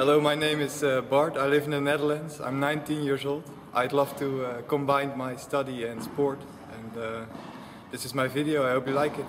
Hello, my name is uh, Bart. I live in the Netherlands. I'm 19 years old. I'd love to uh, combine my study and sport, and uh, this is my video. I hope you like it.